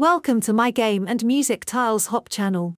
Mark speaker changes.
Speaker 1: Welcome to my game and music tiles hop channel.